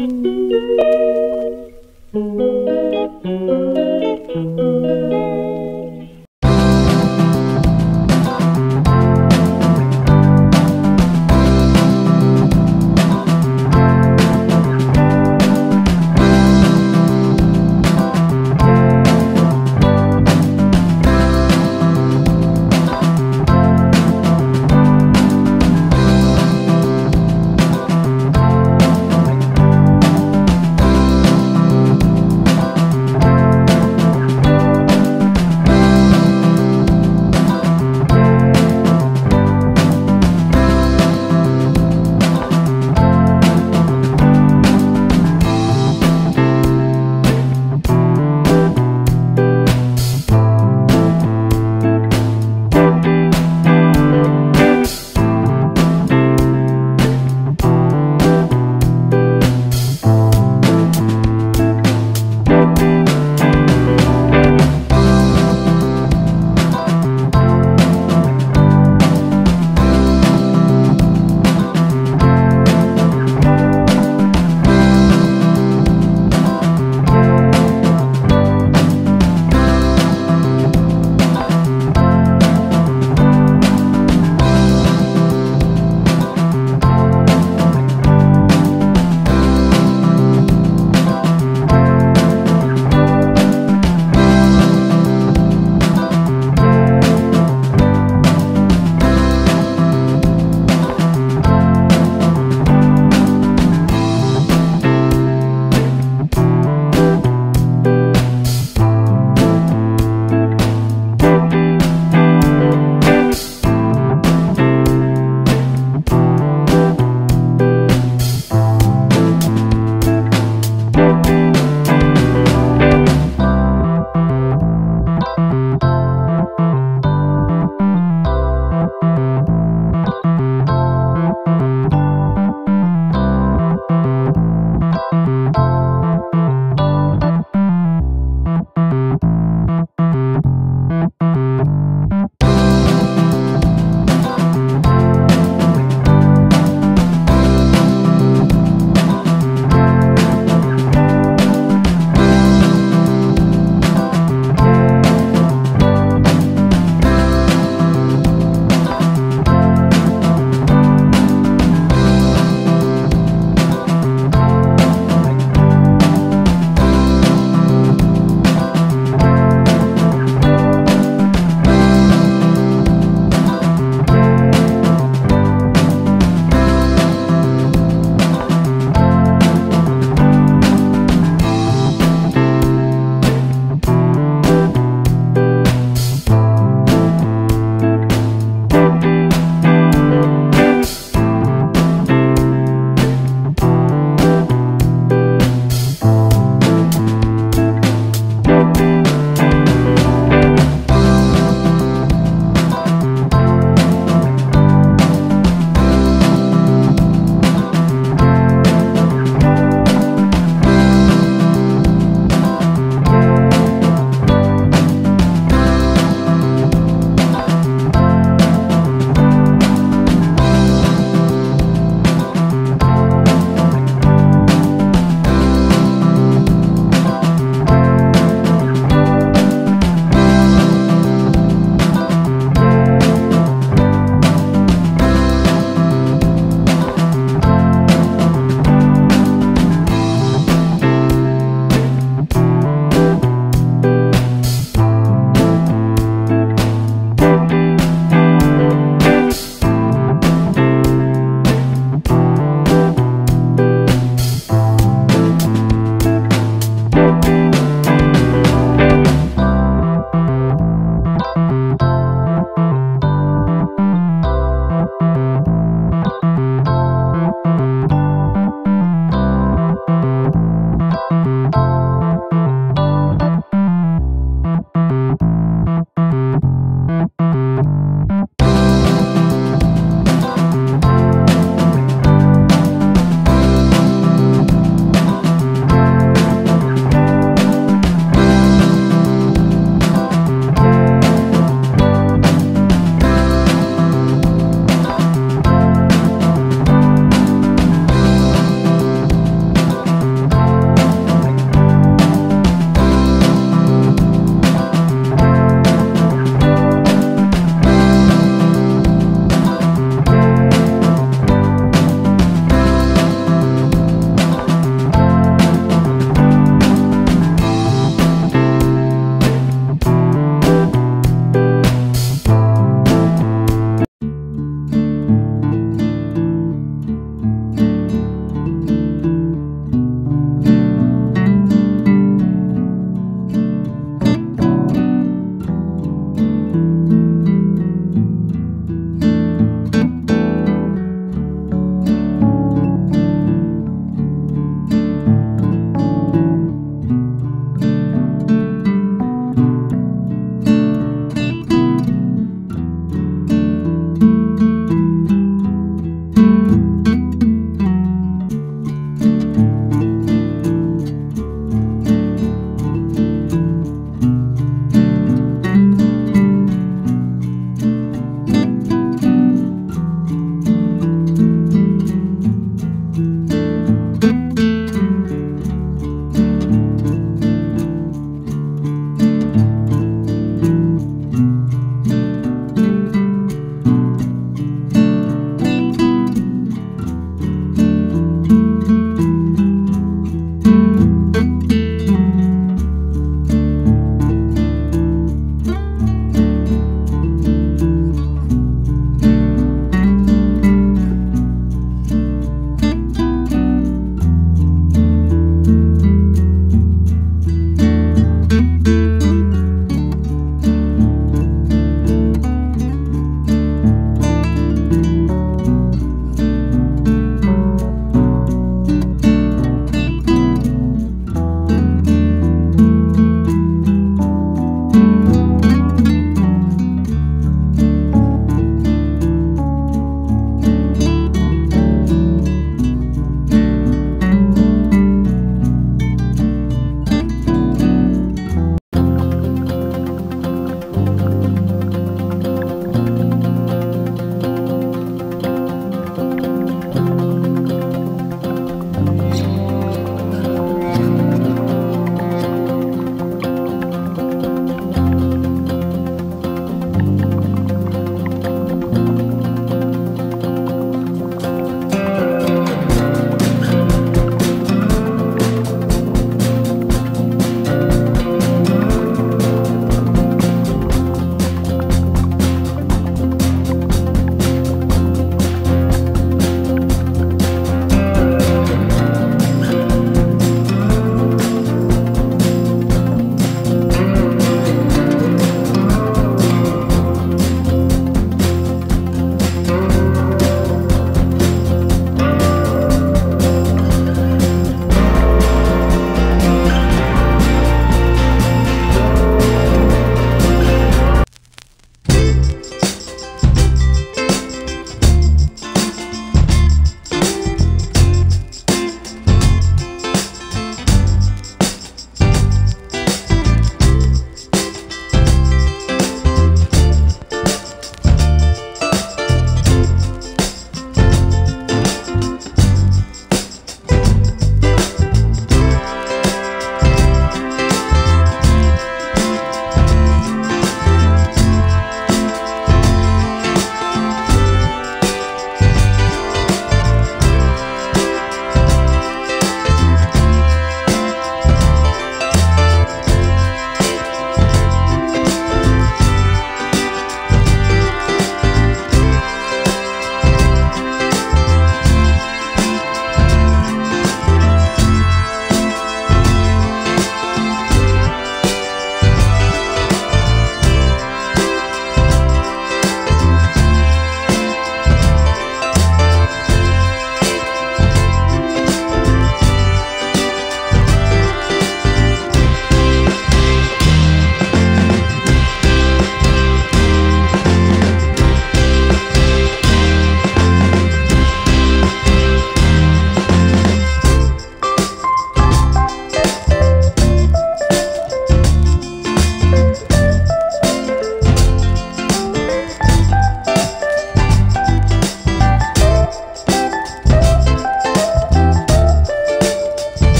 Música